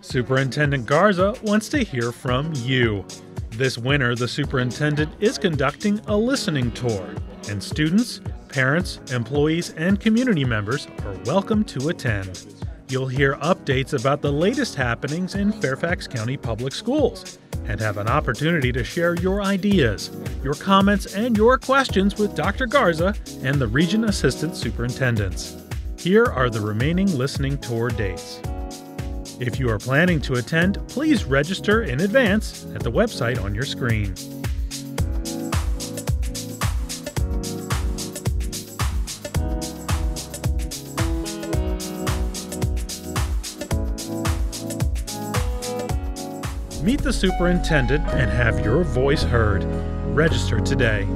Superintendent Garza wants to hear from you. This winter, the superintendent is conducting a listening tour, and students, parents, employees, and community members are welcome to attend. You'll hear updates about the latest happenings in Fairfax County Public Schools and have an opportunity to share your ideas, your comments, and your questions with Dr. Garza and the Region Assistant Superintendents. Here are the remaining listening tour dates. If you are planning to attend, please register in advance at the website on your screen. Meet the superintendent and have your voice heard. Register today.